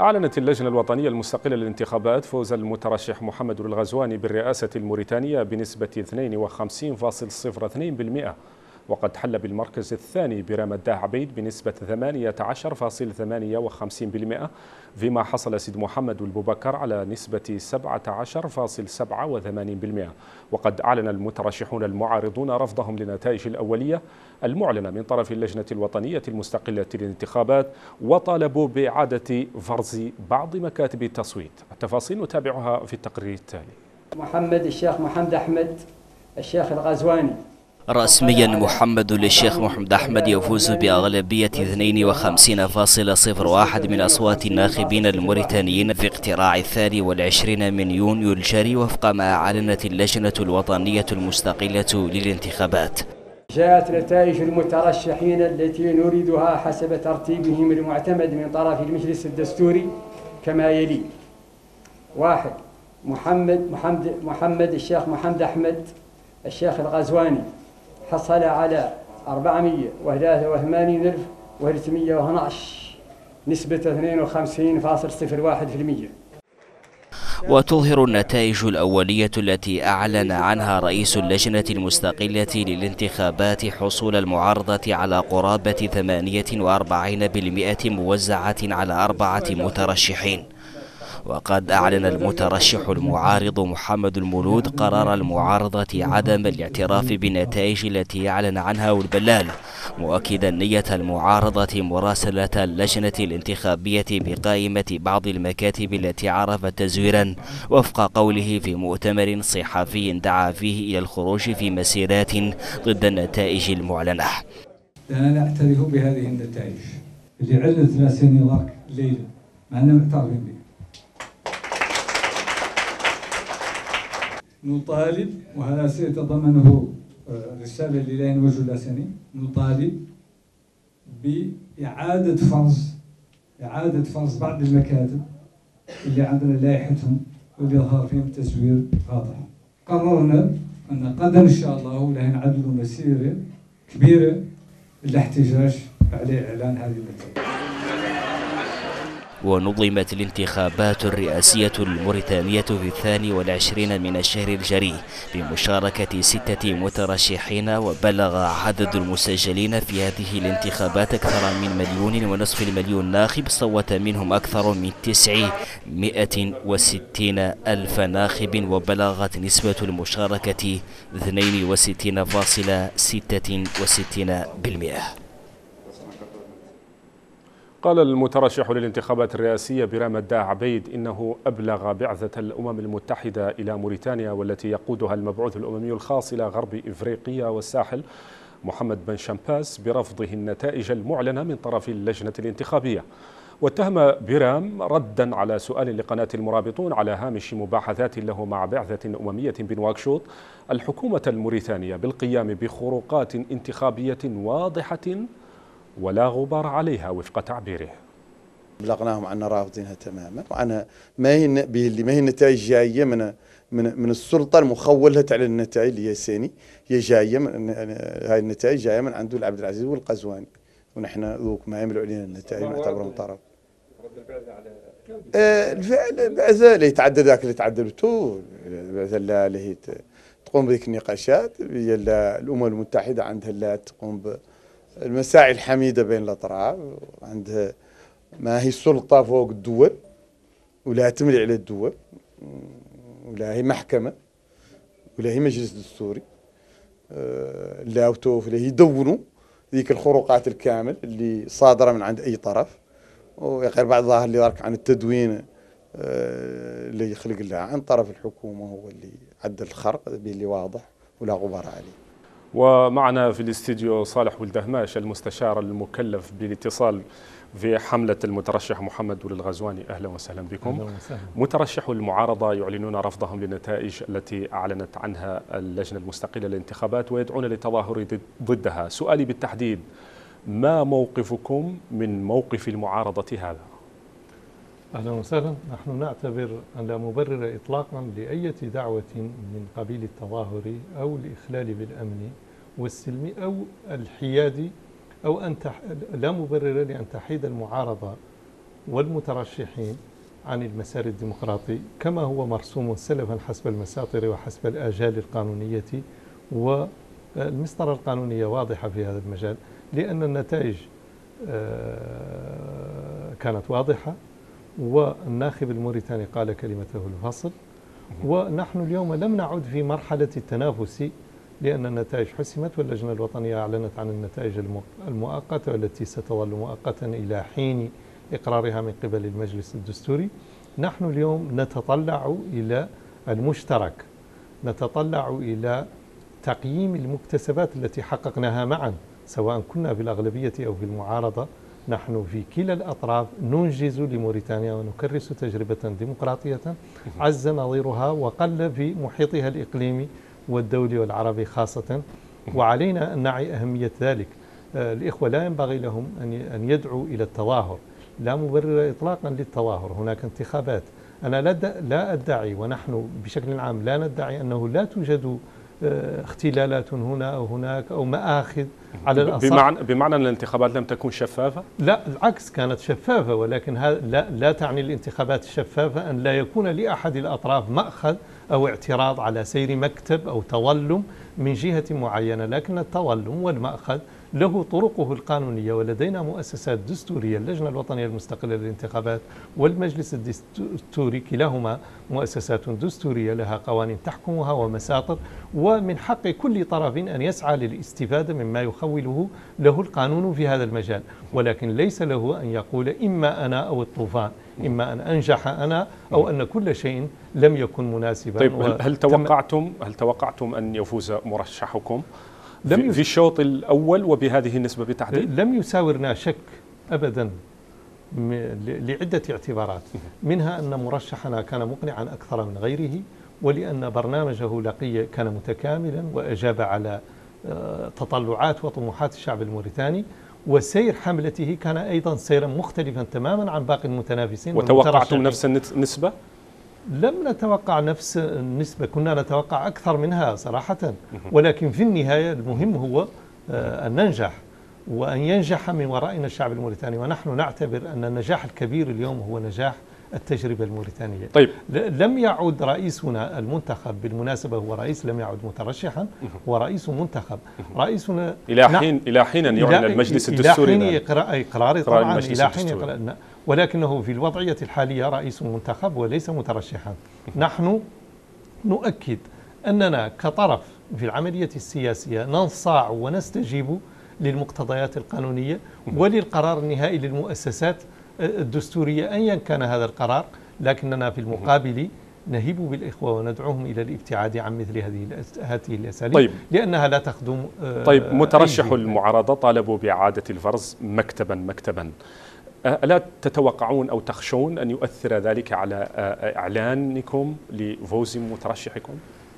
أعلنت اللجنة الوطنية المستقلة للانتخابات فوز المترشح محمد الغزواني بالرئاسة الموريتانية بنسبة 52.02% وقد حل بالمركز الثاني برام الداه عبيد بنسبة 18.58% فيما حصل سيد محمد البوبكر على نسبة 17.87% وقد أعلن المترشحون المعارضون رفضهم لنتائج الأولية المعلنة من طرف اللجنة الوطنية المستقلة للانتخابات وطالبوا بإعادة فرز بعض مكاتب التصويت. التفاصيل نتابعها في التقرير التالي. محمد الشيخ محمد أحمد الشيخ الغزواني. رسميا محمد للشيخ محمد أحمد يفوز بأغلبية 52.01 من أصوات الناخبين الموريتانيين في اقتراع الثاني والعشرين من يونيو الجاري وفق ما أعلنت اللجنة الوطنية المستقلة للانتخابات. جاءت نتائج المترشحين التي نريدها حسب ترتيبهم المعتمد من طرف المجلس الدستوري كما يلي. واحد محمد محمد محمد الشيخ محمد أحمد الشيخ الغزواني. حصل على 483,312 نسبة 52.01% وتظهر النتائج الأولية التي أعلن عنها رئيس اللجنة المستقلة للانتخابات حصول المعارضة على قرابة 48% موزعة على أربعة مترشحين. وقد أعلن المترشح المعارض محمد المولود قرار المعارضة عدم الاعتراف بالنتائج التي أعلن عنها البلال مؤكدا نية المعارضة مراسلة اللجنة الانتخابية بقائمة بعض المكاتب التي عرفت تزويرا وفق قوله في مؤتمر صحفي دعا فيه إلى الخروج في مسيرات ضد النتائج المعلنة. لا نعترف بهذه النتائج اللي علت ثلاثين ذاك الليلة ما أننا معترفين بها. نطالب وهذا سيتضمنه الرسالة اللي لا نوجه لها سنة نطالب بإعادة فرز إعادة فرز بعض المكاتب اللي عندنا لائحتهم واللي ظهر فيهم تزوير واضح. قررنا أن غدا إن شاء الله لا نعدلوا مسيرة كبيرة للاحتجاج على إعلان هذه النتائج ونظمت الانتخابات الرئاسية الموريتانية في الثاني والعشرين من الشهر الجاري بمشاركة ستة مترشحين وبلغ عدد المسجلين في هذه الانتخابات أكثر من مليون ونصف المليون ناخب صوت منهم أكثر من تسعمائة وستين ألف ناخب وبلغت نسبة المشاركة 62.66% قال المترشح للانتخابات الرئاسية برام الدا عبيد إنه أبلغ بعثة الأمم المتحدة إلى موريتانيا والتي يقودها المبعوث الأممي الخاص إلى غرب إفريقيا والساحل محمد بن شامباس برفضه النتائج المعلنة من طرف اللجنة الانتخابية. واتهم برام ردا على سؤال لقناة المرابطون على هامش مباحثات له مع بعثة أممية بنواكشوط الحكومة الموريتانية بالقيام بخروقات انتخابية واضحة ولا غبار عليها وفق تعبيره. بلغناهم عنا رافضينها تماما. وعنا ما هي اللي ما هي النتائج جاية من من من السلطة المخولة على النتائج اللي هي سيني. هي جاية من هاي النتائج جاية من عند عبد العزيز والقزواني. ونحن ذوك ما يملوا علينا النتائج نعتبرهم طرف آه الفعل البعثه اللي يتعدى ذاك اللي تعدلته البعثه اللي هي تقوم بذيك النقاشات. هي الأمم المتحدة عندها تقوم ب المساعي الحميدة بين الأطراف عندها ما هي السلطة فوق الدول ولا تملي على الدول ولا هي محكمة ولا هي مجلس دستوري آه، لا وتوف لا يدونوا ذيك الخروقات الكامل اللي صادرة من عند أي طرف وغير بعض ظاهر اللي ذاك عن التدوين آه، اللي يخلق لها عن طرف الحكومة هو اللي عدل الخرق اللي واضح ولا غبار عليه. ومعنا في الاستديو صالح ولدهماش المستشار المكلف بالاتصال في حملة المترشح محمد ولد الغزواني أهلا وسهلا بكم أهلا وسهلا. مترشح المعارضة يعلنون رفضهم للنتائج التي أعلنت عنها اللجنة المستقلة للانتخابات ويدعون للتظاهر ضدها سؤالي بالتحديد ما موقفكم من موقف المعارضة هذا؟ أهلا وسهلا. نحن نعتبر أن لا مبرر إطلاقا لأية دعوة من قبيل التظاهر أو الإخلال بالأمن والسلم أو الحياد أو أن تح... لا مبرر لأن تحيد المعارضة والمترشحين عن المسار الديمقراطي كما هو مرسوم سلفا حسب المساطر وحسب الآجال القانونية والمسطرة القانونية واضحة في هذا المجال لأن النتائج آه، كانت واضحة. والناخب الموريتاني قال كلمته الفصل. ونحن اليوم لم نعد في مرحلة التنافس لأن النتائج حسمت واللجنة الوطنية أعلنت عن النتائج المؤقتة والتي ستظل مؤقتا إلى حين إقرارها من قبل المجلس الدستوري. نحن اليوم نتطلع إلى المشترك. نتطلع إلى تقييم المكتسبات التي حققناها معا سواء كنا في الأغلبية أو في المعارضة. نحن في كلا الأطراف ننجز لموريتانيا ونكرس تجربة ديمقراطية. عز نظيرها وقل في محيطها الإقليمي والدولي والعربي خاصة. وعلينا أن نعي أهمية ذلك. آه، الإخوة لا ينبغي لهم أن يدعوا إلى التظاهر. لا مبرر إطلاقا للتظاهر. هناك انتخابات. أنا لا أدعي ونحن بشكل عام لا ندعي أنه لا توجد اختلالات هنا أو هناك أو مآخذ على الأصح بمعنى, بمعنى أن الانتخابات لم تكن شفافة؟ لا العكس كانت شفافة ولكن لا, لا تعني الانتخابات الشفافة أن لا يكون لأحد الأطراف مأخذ أو اعتراض على سير مكتب أو تظلم من جهة معينة لكن التظلم والمأخذ له طرقه القانونية ولدينا مؤسسات دستورية اللجنة الوطنية المستقلة للانتخابات والمجلس الدستوري كلاهما مؤسسات دستورية لها قوانين تحكمها ومساطر ومن حق كل طرف أن يسعى للاستفادة مما يخوله له القانون في هذا المجال. ولكن ليس له أن يقول إما أنا أو الطوفان إما أن أنجح أنا أو أن كل شيء لم يكن مناسبا. طيب هل توقعتم هل توقعتم أن يفوز مرشحكم؟ لم في الشوط الأول وبهذه النسبة بالتحديد؟ لم يساورنا شك أبدا لعدة اعتبارات. منها أن مرشحنا كان مقنعا أكثر من غيره ولأن برنامجه لقي كان متكاملا وأجاب على آه، تطلعات وطموحات الشعب الموريتاني وسير حملته كان أيضا سيرا مختلفا تماما عن باقي المتنافسين وتوقعتم نفس النسبة؟ لم نتوقع نفس النسبة كنا نتوقع أكثر منها صراحة. ولكن في النهاية المهم هو آه، أن ننجح. وأن ينجح من ورائنا الشعب الموريتاني. ونحن نعتبر أن النجاح الكبير اليوم هو نجاح التجربة الموريتانية. طيب. لم يعد رئيسنا المنتخب بالمناسبة هو رئيس لم يعد مترشحا هو رئيس منتخب. رئيسنا إلى حين إلى حين أن يعلن المجلس الدستوري إلى حين إقرار طبعا إلى حين ولكنه في الوضعية الحالية رئيس منتخب وليس مترشحا. نحن نؤكد أننا كطرف في العملية السياسية ننصاع ونستجيب للمقتضيات القانونية وللقرار النهائي للمؤسسات الدستورية أيا كان هذا القرار لكننا في المقابل نهب بالإخوة وندعوهم إلى الابتعاد عن مثل هذه هذه الأساليب طيب. لأنها لا تخدم طيب. مترشح المعارضة طالبوا بإعادة الفرز مكتبا مكتبا. ألا تتوقعون أو تخشون أن يؤثر ذلك على إعلانكم لفوز مترشحكم؟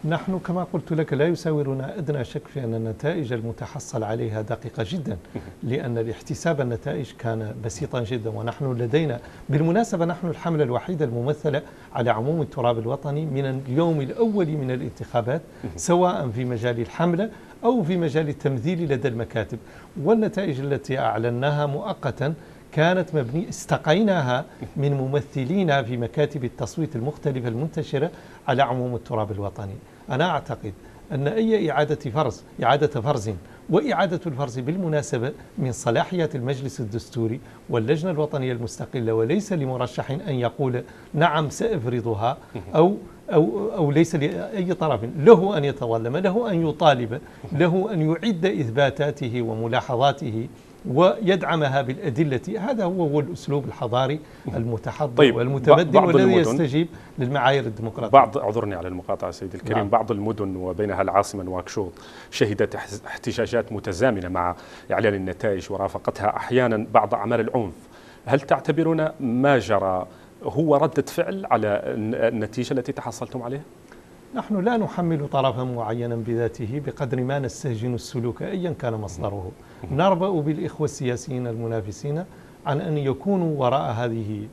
نحن كما قلت لك لا يساورنا أدنى شك في أن النتائج المتحصل عليها دقيقة جدا لأن الاحتساب النتائج كان بسيطا جدا ونحن لدينا بالمناسبة نحن الحملة الوحيدة الممثلة على عموم التراب الوطني من اليوم الأول من الانتخابات سواء في مجال الحملة أو في مجال التمثيل لدى المكاتب. والنتائج التي أعلناها مؤقتا كانت مبنية استقيناها من ممثلين في مكاتب التصويت المختلفة المنتشرة على عموم التراب الوطني. أنا أعتقد أن أي إعادة فرز إعادة فرز وإعادة الفرز بالمناسبة من صلاحيات المجلس الدستوري واللجنة الوطنية المستقلة وليس لمرشح أن يقول نعم سأفرضها أو أو, أو ليس لأي طرف. له أن يتظلم له أن يطالب له أن يعد إثباتاته وملاحظاته ويدعمها بالأدلة هذا هو هو الأسلوب الحضاري المتحضر طيب والمتمدن والذي يستجيب للمعايير الديمقراطية بعض اعذرني على المقاطعة سيدي الكريم نعم. بعض المدن وبينها العاصمة نواكشوط شهدت احتجاجات متزامنة مع إعلان النتائج ورافقتها أحيانا بعض أعمال العنف هل تعتبرون ما جرى هو ردة فعل على النتيجة التي تحصلتم عليها؟ نحن لا نحمل طرفا معينا بذاته بقدر ما نستهجن السلوك أيا كان مصدره. نربأ بالإخوة السياسيين المنافسين عن أن يكونوا وراء هذه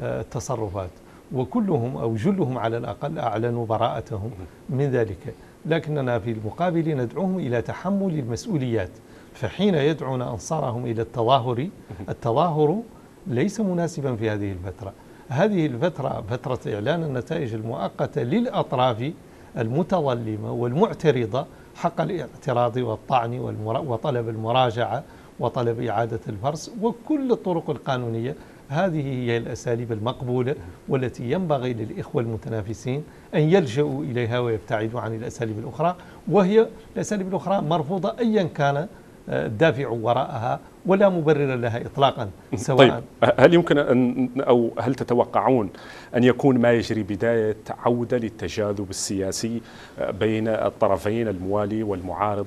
آه، التصرفات وكلهم أو جلهم على الأقل أعلنوا براءتهم من ذلك. لكننا في المقابل ندعوهم إلى تحمل المسؤوليات فحين يدعون أنصارهم إلى التظاهر التظاهر ليس مناسبا في هذه الفترة. هذه الفترة فترة إعلان النتائج المؤقتة للأطراف المتظلمة والمعترضة حق الاعتراض والطعن وطلب المراجعة وطلب إعادة الفرس وكل الطرق القانونية. هذه هي الأساليب المقبولة والتي ينبغي للإخوة المتنافسين أن يلجأوا إليها ويبتعدوا عن الأساليب الأخرى وهي الأساليب الأخرى مرفوضة أيا كان الدافع وراءها ولا مبرر لها اطلاقا سواء طيب هل يمكن أن أو هل تتوقعون أن يكون ما يجري بداية عودة للتجاذب السياسي بين الطرفين الموالي والمعارض؟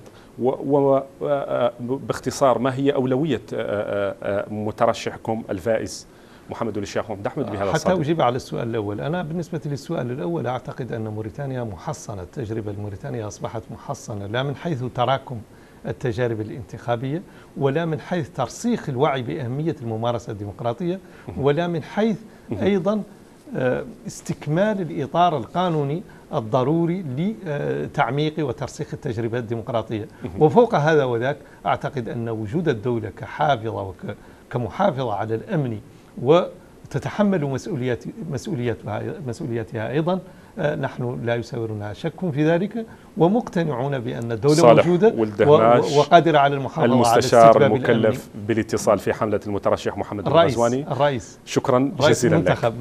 وباختصار ما هي أولوية مترشحكم الفائز محمد الشيخ محمد أحمد بهذا حتى أجيب على السؤال الأول. أنا بالنسبة للسؤال الأول أعتقد أن موريتانيا محصنة التجربة الموريتانيه أصبحت محصنة لا من حيث تراكم التجارب الانتخابية ولا من حيث ترسيخ الوعي بأهمية الممارسة الديمقراطية ولا من حيث أيضا آه، استكمال الإطار القانوني الضروري لتعميق وترسيخ التجربة الديمقراطية. وفوق هذا وذاك أعتقد أن وجود الدولة كحافظة وكمحافظة على الأمن وتتحمل مسؤوليتها مسؤولياتها أيضا نحن لا يساورنا شك في ذلك ومقتنعون بأن الدولة موجودة وقادرة على المحافظة المستشار على المكلف بالاتصال في حملة المترشح محمد الرئيس الرئيس. شكرا جزيلا لك.